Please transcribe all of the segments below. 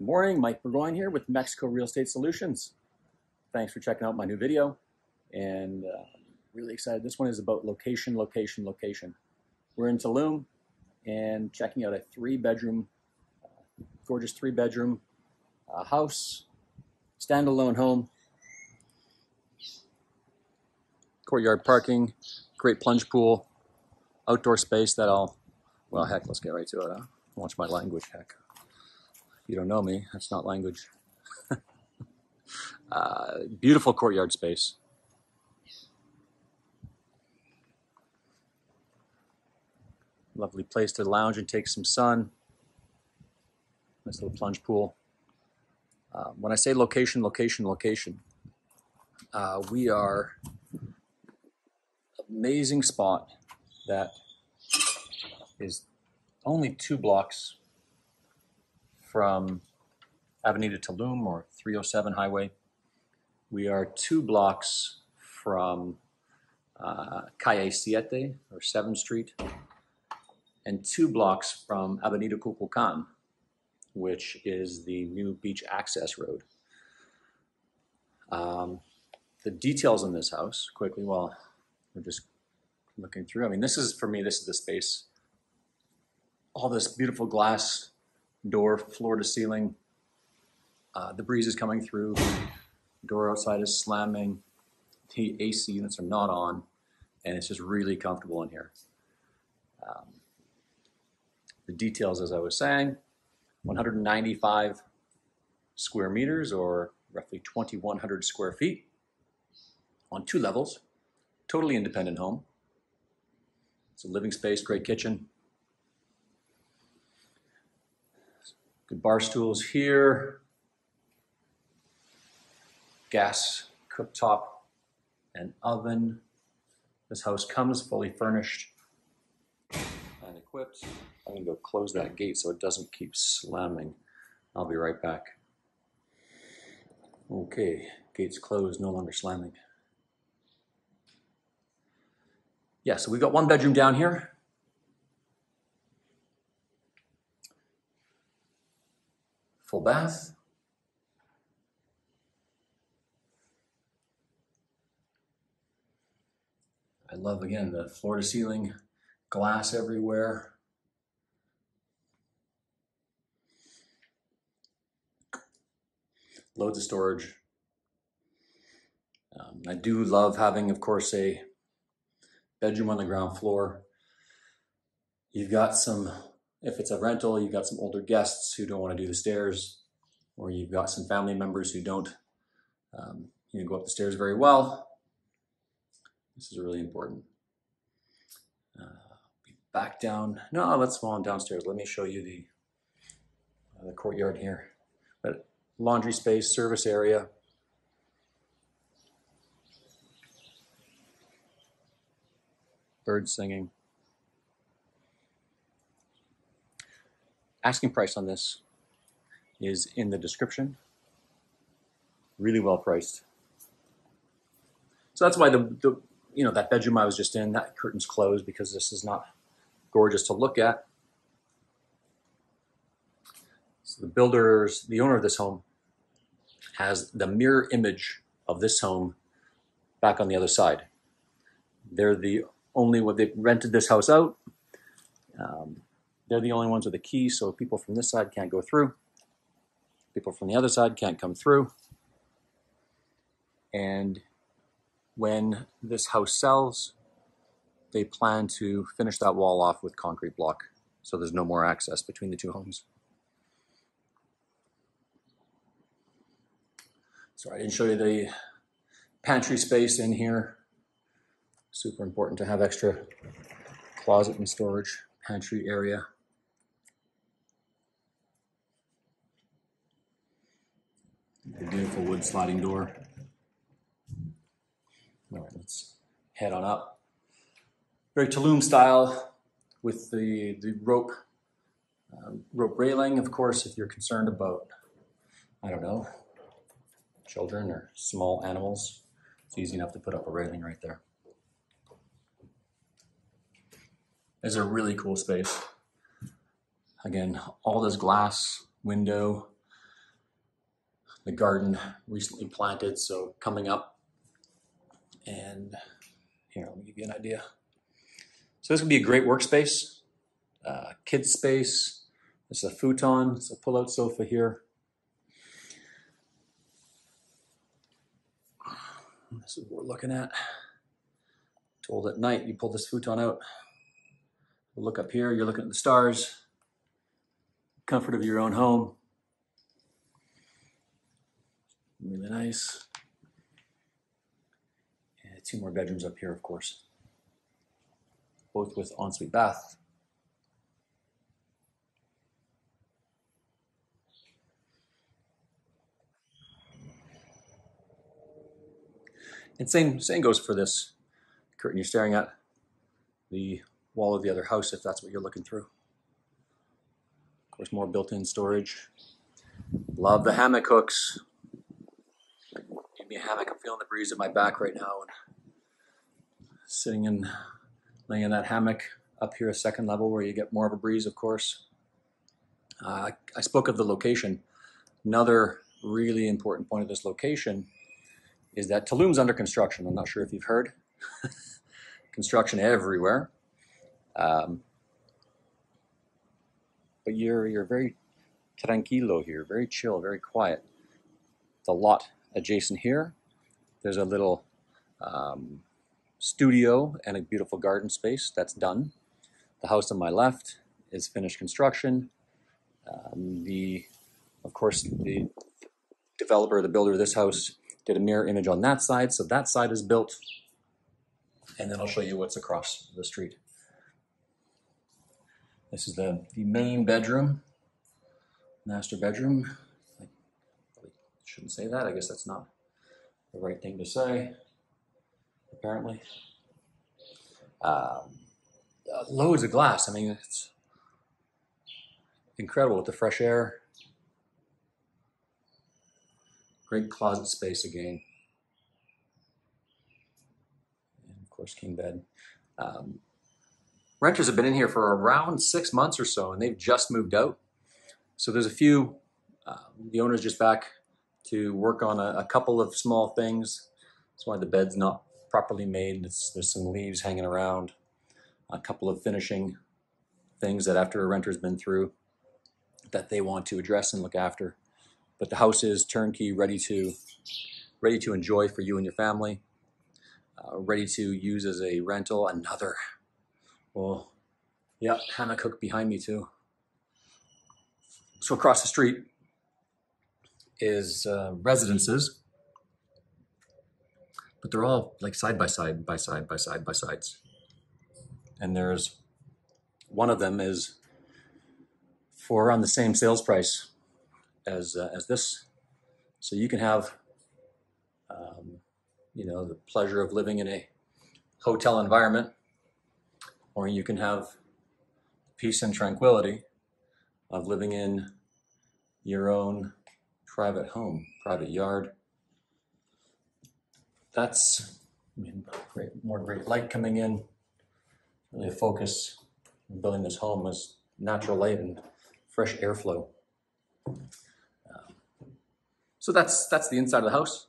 Good morning, Mike Burgoyne here with Mexico Real Estate Solutions. Thanks for checking out my new video and uh, really excited. This one is about location, location, location. We're in Tulum and checking out a three bedroom, uh, gorgeous three bedroom uh, house, standalone home, courtyard parking, great plunge pool, outdoor space that I'll, well, heck, let's get right to it. Huh? Watch my language, heck you don't know me, that's not language. uh, beautiful courtyard space. Lovely place to lounge and take some sun. Nice little plunge pool. Uh, when I say location, location, location, uh, we are amazing spot that is only two blocks from Avenida Tulum or 307 Highway. We are two blocks from uh, Calle Siete or 7th Street and two blocks from Avenida Kukulkan, which is the new beach access road. Um, the details in this house, quickly, well, we're just looking through. I mean, this is, for me, this is the space. All this beautiful glass door floor to ceiling. Uh, the breeze is coming through. Door outside is slamming. The AC units are not on, and it's just really comfortable in here. Um, the details, as I was saying, 195 square meters or roughly 2,100 square feet on two levels. Totally independent home. It's a living space, great kitchen, Good bar stools here. Gas cooktop and oven. This house comes fully furnished and equipped. I'm gonna go close that gate so it doesn't keep slamming. I'll be right back. Okay, gate's closed, no longer slamming. Yeah, so we've got one bedroom down here. Full bath. I love, again, the floor to ceiling glass everywhere. Loads of storage. Um, I do love having, of course, a bedroom on the ground floor. You've got some if it's a rental, you've got some older guests who don't want to do the stairs, or you've got some family members who don't um, you know, go up the stairs very well. This is really important. Uh, back down. No, let's go on downstairs. Let me show you the uh, the courtyard here. But laundry space, service area. Birds singing. Asking price on this is in the description. Really well priced. So that's why the, the you know that bedroom I was just in, that curtain's closed because this is not gorgeous to look at. So the builders, the owner of this home, has the mirror image of this home back on the other side. They're the only one they rented this house out. Um, they're the only ones with a key, so people from this side can't go through. People from the other side can't come through. And when this house sells, they plan to finish that wall off with concrete block so there's no more access between the two homes. Sorry, I didn't show you the pantry space in here. Super important to have extra closet and storage pantry area. The beautiful wood sliding door. All right, let's head on up. Very Tulum style with the, the rope, uh, rope railing. Of course, if you're concerned about, I don't know, children or small animals, it's easy enough to put up a railing right there. It's a really cool space. Again, all this glass window, the garden recently planted, so coming up. And here, let me give you an idea. So this would be a great workspace, uh, kids space. There's a futon, it's a pull-out sofa here. This is what we're looking at. Told at night, you pull this futon out, look up here, you're looking at the stars, comfort of your own home. Really nice. And two more bedrooms up here, of course, both with ensuite bath. And same, same goes for this curtain you're staring at, the wall of the other house if that's what you're looking through. Of course, more built-in storage. Love the hammock hooks. Me a hammock. I'm feeling the breeze at my back right now. And sitting and laying in that hammock up here, a second level where you get more of a breeze, of course. Uh, I spoke of the location. Another really important point of this location is that Tulum's under construction. I'm not sure if you've heard. construction everywhere. Um, but you're you're very tranquilo here, very chill, very quiet. The lot adjacent here, there's a little um, studio and a beautiful garden space that's done. The house on my left is finished construction. Um, the, of course, the developer, the builder of this house, did a mirror image on that side, so that side is built. And then I'll show you what's across the street. This is the, the main bedroom, master bedroom. Shouldn't say that. I guess that's not the right thing to say, apparently. Um, uh, loads of glass. I mean, it's incredible with the fresh air. Great closet space again. And of course, king bed. Um, renters have been in here for around six months or so, and they've just moved out. So there's a few. Uh, the owner's just back to work on a, a, couple of small things. That's why the bed's not properly made. It's, there's some leaves hanging around. A couple of finishing things that after a renter's been through that they want to address and look after. But the house is turnkey, ready to ready to enjoy for you and your family. Uh, ready to use as a rental. Another well, yeah, hammock Cook behind me too. So across the street is uh, residences, but they're all like side by side, by side, by side, by sides. And there's one of them is for around the same sales price as uh, as this, so you can have, um, you know, the pleasure of living in a hotel environment or you can have peace and tranquility of living in your own private home, private yard. That's I mean, great, more great light coming in. Really a focus in building this home is natural light and fresh airflow. Um, so that's that's the inside of the house.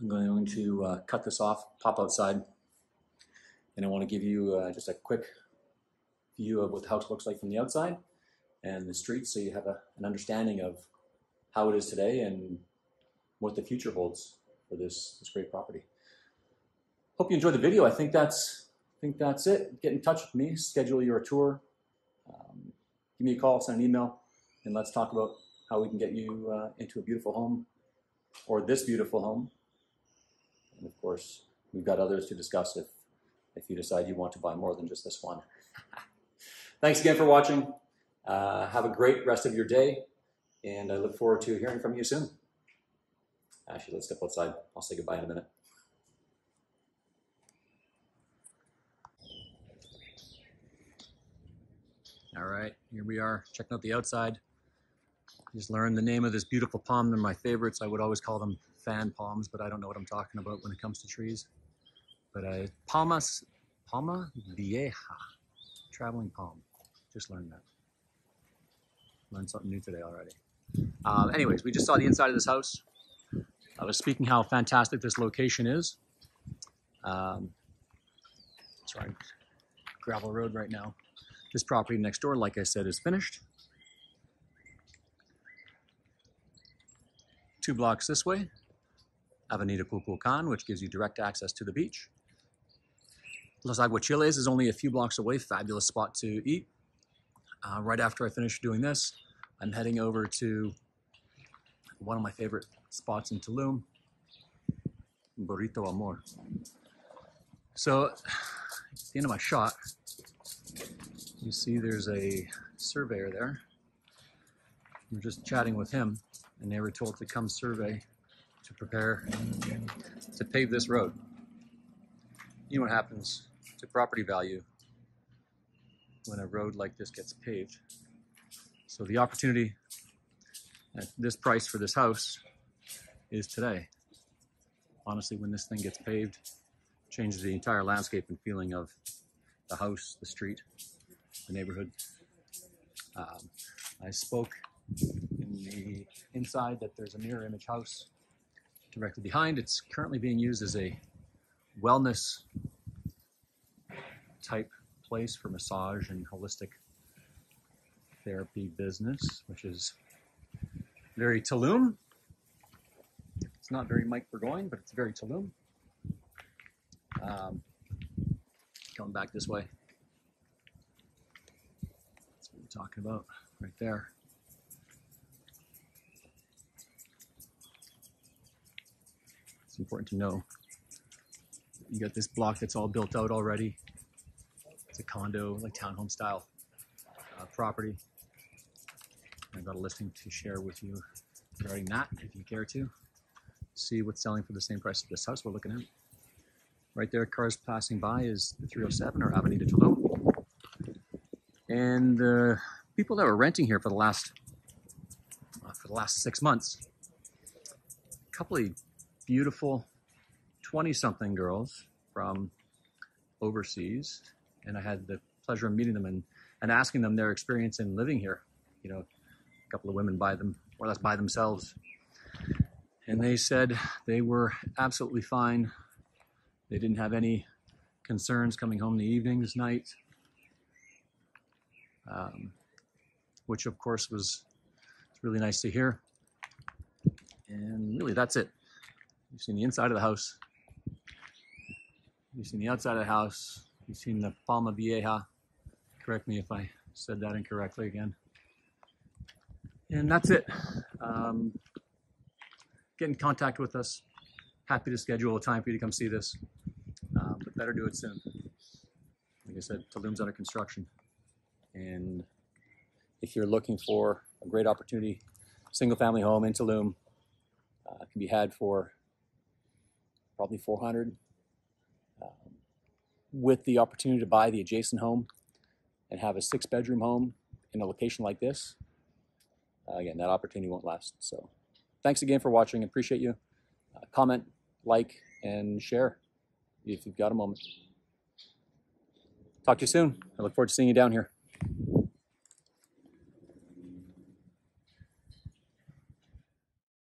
I'm going to uh, cut this off, pop outside, and I want to give you uh, just a quick view of what the house looks like from the outside and the street so you have a, an understanding of how it is today and what the future holds for this, this great property. Hope you enjoyed the video. I think that's I think that's it. Get in touch with me, schedule your tour, um, give me a call, send an email, and let's talk about how we can get you uh, into a beautiful home or this beautiful home. And of course, we've got others to discuss if if you decide you want to buy more than just this one. Thanks again for watching. Uh, have a great rest of your day, and I look forward to hearing from you soon. Actually, let's step outside. I'll say goodbye in a minute. All right, here we are checking out the outside. Just learned the name of this beautiful palm. They're my favorites. I would always call them fan palms, but I don't know what I'm talking about when it comes to trees. But uh, Palmas, Palma Vieja, traveling palm. Just learned that. Learned something new today already. Uh, anyways, we just saw the inside of this house. I was speaking how fantastic this location is. Um, sorry, gravel road right now. This property next door, like I said, is finished. Two blocks this way, Avenida Kukulkan, which gives you direct access to the beach. Los Aguachiles is only a few blocks away, fabulous spot to eat. Uh, right after I finish doing this, I'm heading over to one of my favorite spots in Tulum, Burrito Amor. So, at the end of my shot, you see there's a surveyor there. I'm just chatting with him, and they were told to come survey to prepare to pave this road. You know what happens to property value when a road like this gets paved. So the opportunity at this price for this house is today. Honestly, when this thing gets paved, changes the entire landscape and feeling of the house, the street, the neighborhood. Um, I spoke in the inside that there's a mirror image house directly behind. It's currently being used as a wellness type place for massage and holistic therapy business, which is very Tulum. It's not very Mike Burgoyne, but it's very Tulum. Um, back this way. That's what we're talking about right there. It's important to know. You got this block that's all built out already. It's a condo, like townhome style uh, property. I've got a listing to share with you regarding that, if you care to. See what's selling for the same price as this house we're looking at. Right there, cars passing by is the 307 or Avenida Tulum. And the people that were renting here for the last uh, for the last six months, a couple of beautiful 20-something girls from overseas, and I had the pleasure of meeting them and, and asking them their experience in living here. You know, a couple of women by them, or less by themselves. And they said they were absolutely fine. They didn't have any concerns coming home in the evenings, night, um, which of course was really nice to hear. And really, that's it. You've seen the inside of the house. You've seen the outside of the house. You've seen the Palma Vieja. Correct me if I said that incorrectly again. And that's it. Um, get in contact with us. Happy to schedule a time for you to come see this. Um, but better do it soon. Like I said, Tulum's under construction. And if you're looking for a great opportunity, single family home in Tulum uh, can be had for probably 400 um, with the opportunity to buy the adjacent home and have a six bedroom home in a location like this uh, again, that opportunity won't last. So thanks again for watching. Appreciate you. Uh, comment, like, and share if you've got a moment. Talk to you soon. I look forward to seeing you down here.